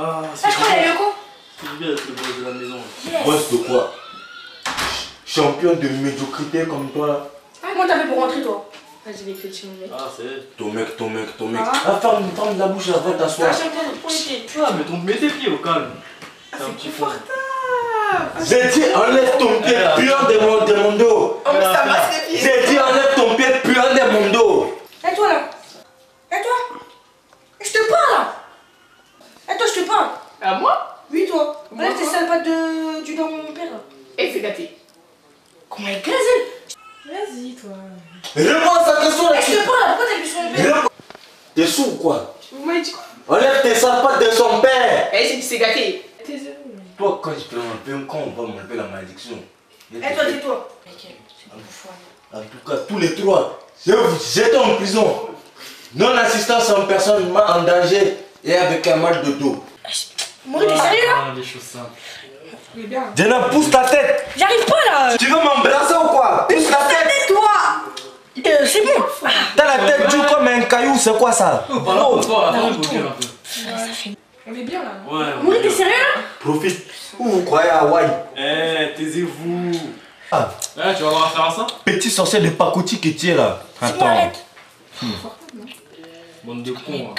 Ah, Ah, je crois qu'il y a le coup. Je viens d'être le boss de la maison. Yes. Boss de quoi? Champion de médiocrité comme toi là. Ah, comment t'as fait pour rentrer toi Vas-y, vais écrire mon mec. Ah, c'est. Ton mec, ton mec, ton mec. Ah. Ah, ferme, ferme la bouche avant de t'asseoir. Ah. Ah, mais ton, mets tes pieds au calme. C'est un c'est petit fond. J'ai dit enlève ton pied Ah. puant de mon, de mon dos. Oh, mais ça masse les pieds. J'ai dit enlève ton pied puant de mon dos. Et toi là Et toi Je te parle là Et toi, je te parle À moi Oui, toi. Moi, Enlève tes pattes de... du dans mon père là. Et c'est gâté. Comment elle est gazée Vas-y, toi. Réponds à sa question là. Je te parle là, pourquoi sur mon père. T'es sourd ou quoi Vous m'avez dit quoi Enlève tes sales pattes de son père. Eh, j'ai dit c'est gâté. Toi, quand je peux m'enlever, quand on va m'enlever la malédiction. Eh, toi, tais-toi. C'est. En tout cas, tous les trois, je vous jeter en prison. Non-assistance en personne en danger et avec un mal de dos. Maurice, t'es sérieux là Ah, des choses simples. Il est bien. Jenna, pousse ta tête. J'arrive pas là Tu veux m'embrasser ou quoi? Pousse la tête. Tais-toi Euh, C'est bon Ah, T'as la tête dure comme un caillou, c'est quoi ça? Oh, attends. On est bien là. non? Ouais. Maurice, t'es sérieux? Là Profite. Où vous croyez à Hawaï? Eh, taisez-vous. Ah, Eh, tu vas voir faire ça? Petit sorcier de pacoti qui tient là. Bon, arrête Bande de cons. hein.